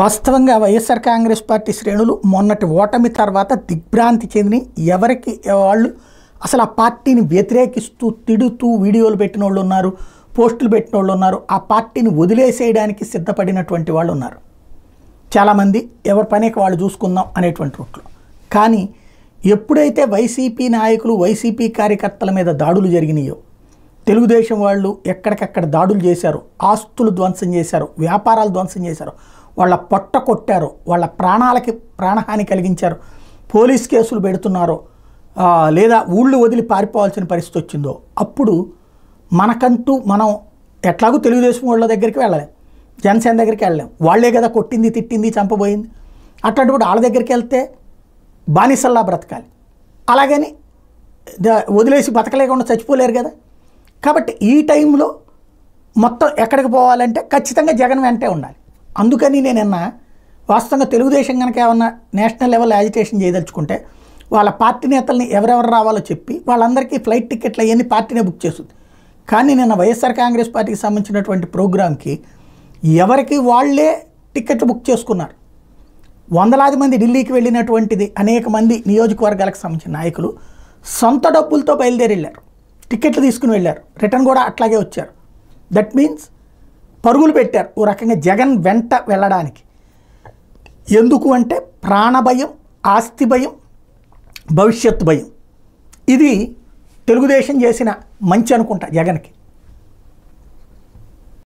వాస్తవంగా వైఎస్ఆర్ కాంగ్రెస్ పార్టీ శ్రేణులు మొన్నటి ఓటమి తర్వాత దిగ్భ్రాంతి చెందిని ఎవరికి వాళ్ళు? అసలు ఆ పార్టీని వ్యతిరేకిస్తూ తిడుతూ వీడియోలు పెట్టిన వాళ్ళు ఉన్నారు పోస్టులు పెట్టిన వాళ్ళు ఉన్నారు. ఆ పార్టీని వదిలేసేయడానికి సిద్ధపడినటువంటి వాళ్ళు ఉన్నారు. చాలామంది ఎవరి పనికి వాళ్ళు చూసుకుందాం అనేటువంటి రూట్లో. కానీ ఎప్పుడైతే వైసీపీ నాయకులు వైసీపీ కార్యకర్తల మీద దాడులు జరిగినాయో తెలుగుదేశం వాళ్ళు ఎక్కడికక్కడ దాడులు చేశారు ఆస్తులు ధ్వంసం చేశారు వ్యాపారాలు ధ్వంసం చేశారు వాళ్ళ పొట్ట కొట్టారు. వాళ్ళ ప్రాణాలకి ప్రాణహాని కలిగించారు. పోలీస్ కేసులు పెడుతున్నారో. లేదా ఊళ్ళు వదిలి పారిపోవాల్సిన పరిస్థితి వచ్చిందో. అప్పుడు మనకంటూ మనం ఎట్లాగూ తెలుగుదేశం వాళ్ళ దగ్గరికి వెళ్ళలేం. జనసేన దగ్గరికి వెళ్ళలేం. వాళ్ళే కదా కొట్టింది తిట్టింది చంపబోయింది. అట్లాంటిప్పుడు వాళ్ళ దగ్గరికి వెళ్తే బానిసల్లా బ్రతకాలి. అలాగని వదిలేసి బతకలేకుండా చచ్చిపోలేరు కదా. కాబట్టి ఈ టైంలో మొత్తం ఎక్కడికి పోవాలంటే ఖచ్చితంగా జగన్ వెంటే ఉండాలి. అందుకని నేను వాస్తవంగా తెలుగుదేశం కనుక ఏమన్నా నేషనల్ లెవెల్ యాజిటేషన్ చేయదలుచుకుంటే వాళ్ళ పార్టీ నేతల్ని ఎవరెవరు రావాలో చెప్పి వాళ్ళందరికీ ఫ్లైట్ టికెట్లు అవన్నీ పార్టీనే బుక్ చేస్తుంది. కానీ నిన్న వైఎస్ఆర్ కాంగ్రెస్ పార్టీకి సంబంధించినటువంటి ప్రోగ్రాంకి ఎవరికి వాళ్ళే టికెట్లు బుక్ చేసుకున్నారు. వందలాది మంది ఢిల్లీకి వెళ్ళినటువంటిది అనేక మంది నియోజకవర్గాలకు సంబంధించిన నాయకులు సొంత డబ్బులతో బయలుదేరి వెళ్ళారు. టికెట్లు తీసుకుని వెళ్ళారు. రిటర్న్ కూడా అట్లాగే వచ్చారు. దట్ మీన్స్ పరుగులు పెట్టారు ఓ రకంగా జగన్ వెంట వెళ్ళడానికి. ఎందుకు అంటే ప్రాణభయం ఆస్తి భయం భవిష్యత్తు భయం. ఇది తెలుగుదేశం చేసిన మంచి అనుకుంటా జగన్కి.